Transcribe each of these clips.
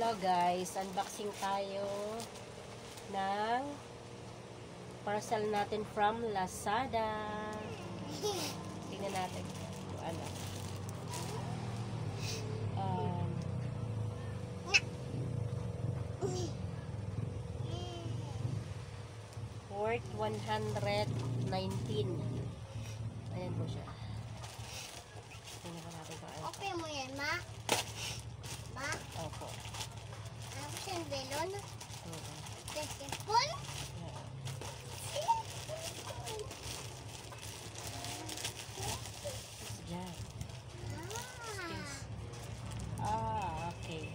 Hello guys, unboxing tayo ng parcel natin from Lazada. Tingnan natin kung ano. Um, worth 119. Ayan po siya. Tingnan natin kung ano. Okay mo yan, ma? Ma? Opo. Siyang belon? Oo. Yeah. Yan. Ah. Ah, okay.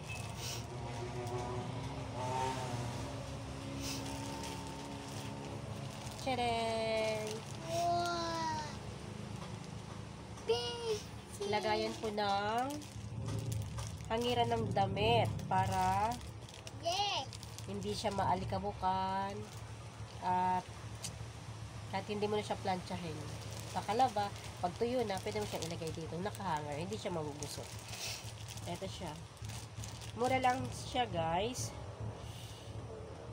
Tcharan! Wow. Lagayan po ng hangiran ng damit para. Hindi siya maalikabukan at kahit hindi mo na siya planchahin. Pakalaba, pag tuyo na, pwede mo siyang ilagay dito. Nakahanger, hindi siya magugusot. Ito siya. Mura lang siya, guys.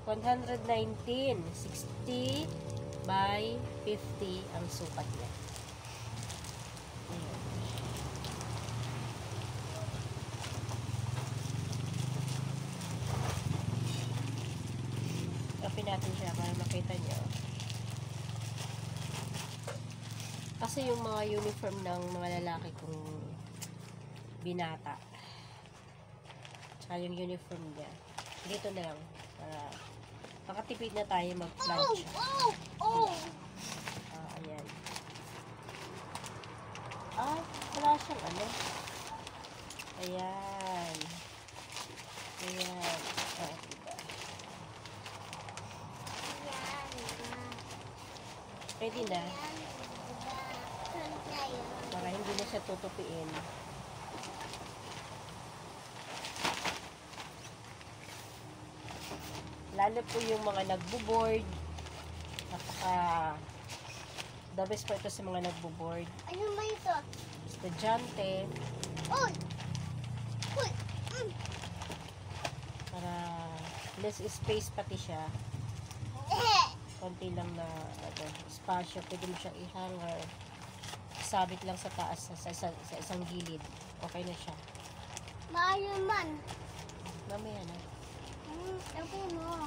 119. 60 by 50 ang sukat niya. Ayan. Open natin siya para makita nyo. Kasi yung mga uniform ng mga lalaki kong binata. Tsaka yung uniform niya. Dito na lang. Para makatipid na tayo Oh, mag-plancha. oh, oh. Ah, ayan. Ah, wala siyang ano. Ayan. Ayan. Ah, diba? Yan, ma. Pwede na. Para hindi na siya tutupiin. Lalo po yung mga nagbo-board. Napaka the best po ito sa mga nagbo-board. Ano ba ito? Estudyante. Uy! Uy! Mm. Para less space pati siya. Konti lang na ano, spasyo. Pwede mo siyang i-hanger. Sabit lang sa taas, sa, sa, sa isang gilid. Okay na siya. Maayo man. Mamaya na. Hmm, okay mo.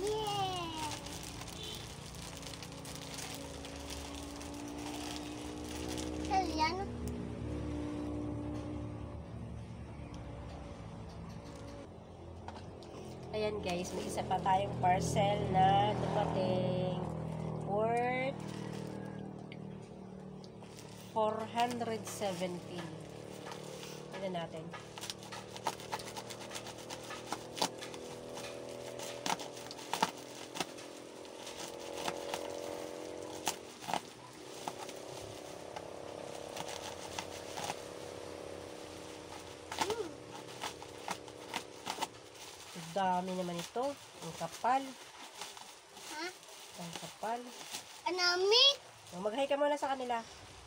Yeah! Saan yan? Ayan guys, may isa pa tayong parcel na dumating worth 417. Tignan natin. Hmm. Ang dami naman ito. Ang kapal. Ha? Ang kapal. Anami? Oh, Mag-hi ka muna sa kanila.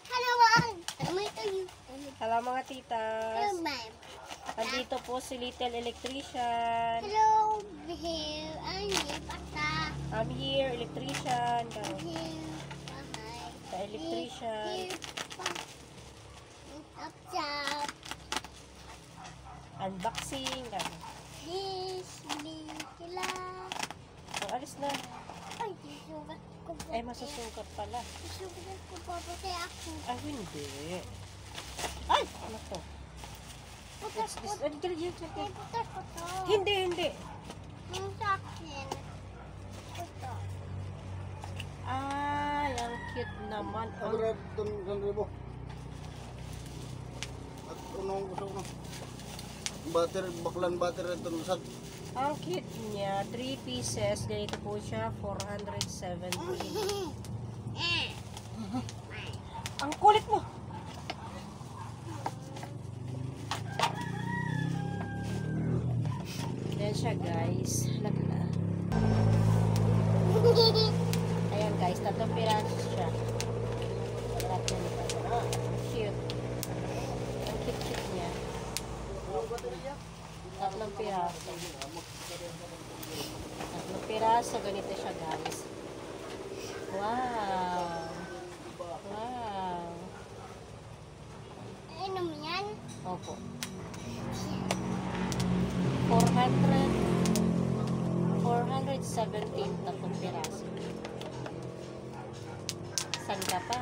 Hello, ma'am. Ito yun? Hello mga titas. Hello, ma'am. Andito po si Little Electrician. Hello, here. I'm here, Pata. I'm here, electrician. Daw. Here, bahay. Sa electrician. Here. Up, up. Unboxing. Daw. This, this, sila. So, alis na. Ay, susugat ko po. Ay, masusukat pala. Susugat ko po pati ako. Ay, hindi. Ay! Ano to? Putas ko. Ay, putas ko to. Hindi, hindi. Yung sa akin. Ito. Ay, ang cute naman. Ang, Ang doon sa ribo. At unong gusto ko. Battery, baklan battery ito sa ang cute niya. 3 pieces. Ganito po siya. 417. Eh. Ang kulit mo! Ayan siya guys. Lagla. Ayan guys, tatlong piraso siya. Tatlong piraso. Cute. Ang cute-cute niya. Ang baterya? Tatlong piraso. Tatlong piraso, ganito siya guys. Wow! Wow! Inom yan. Opo. 400 417 tatlong piraso. San ka pa?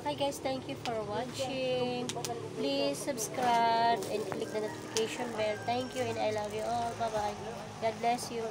Okay guys, thank you for watching. Please subscribe and click the notification bell. Thank you and I love you all. Bye-bye. God bless you.